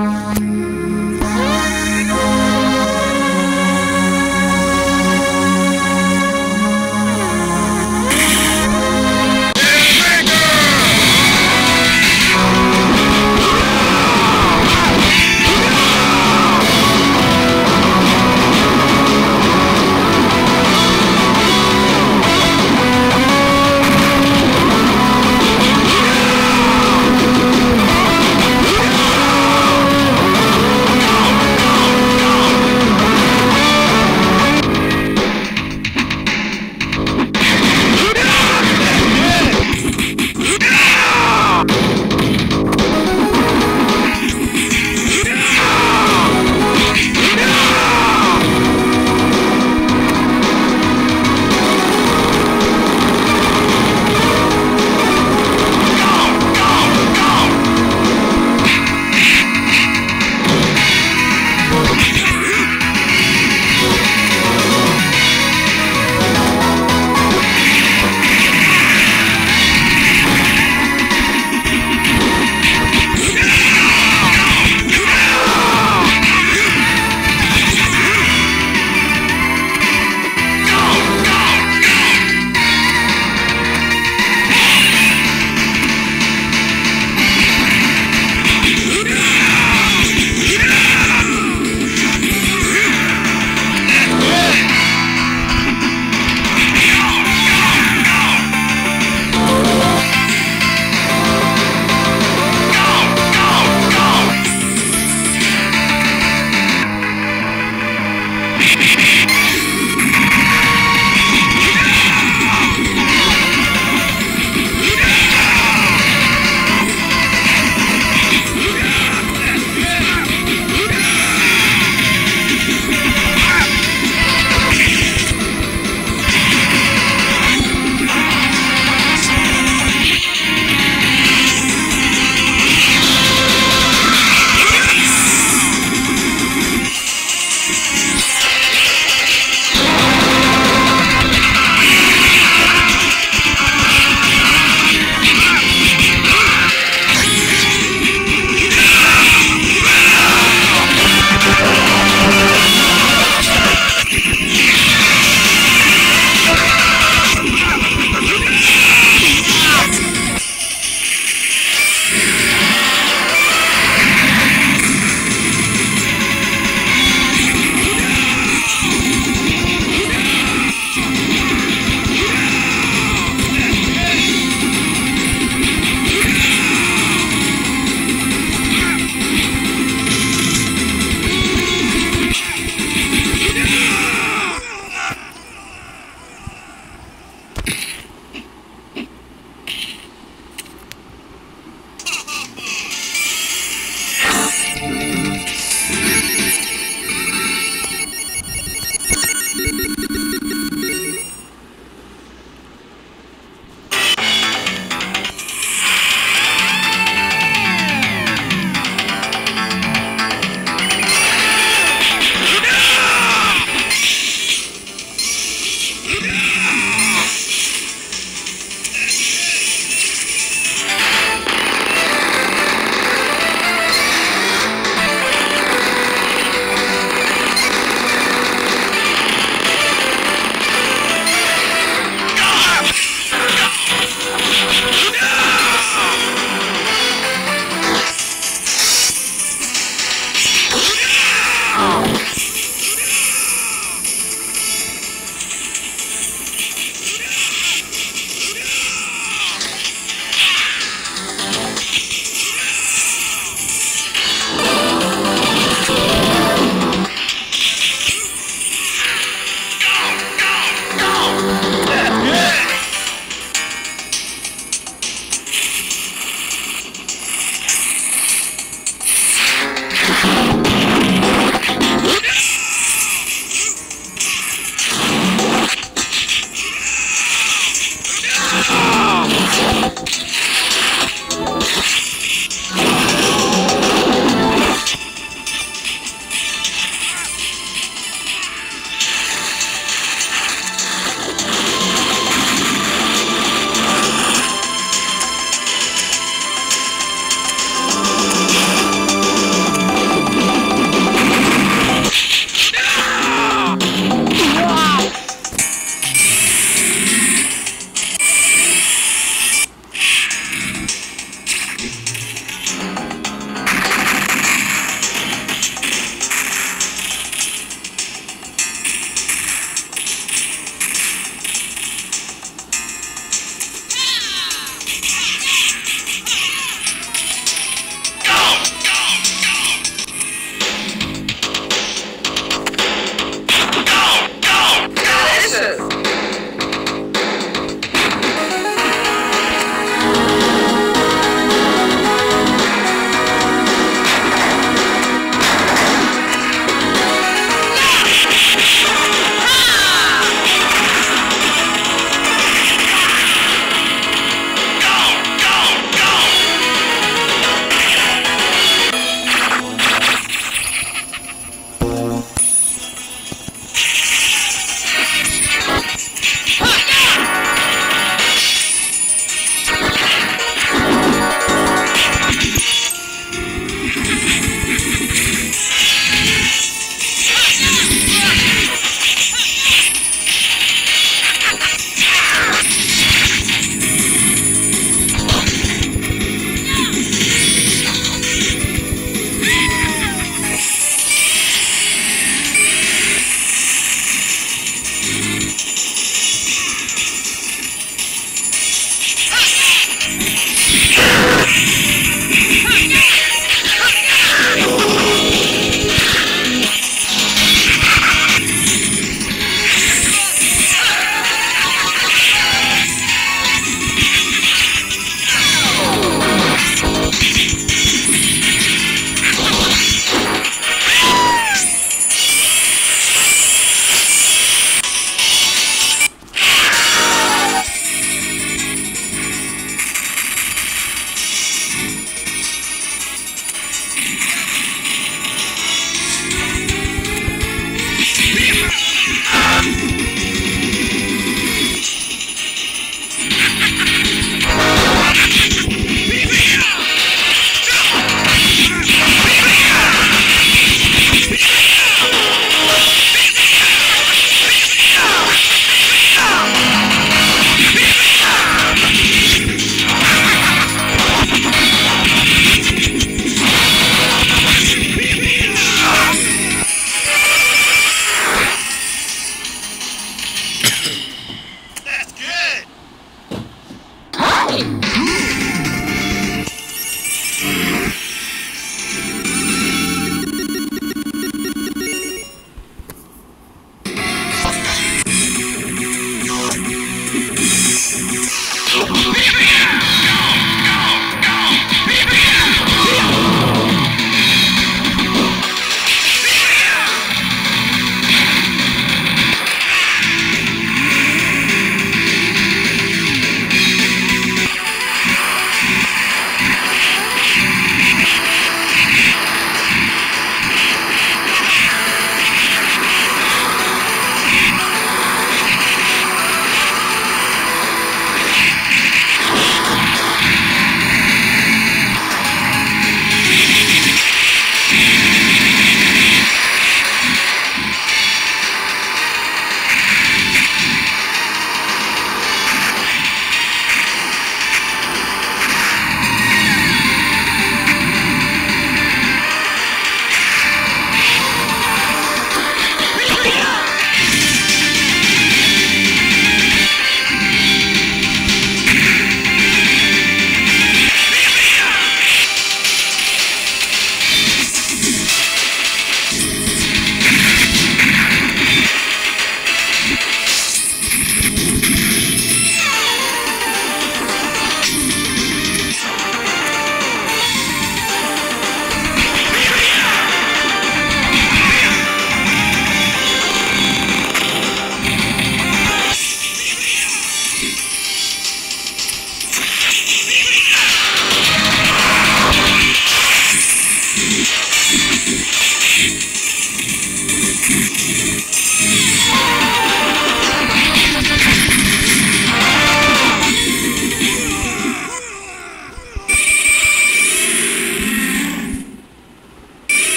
oh.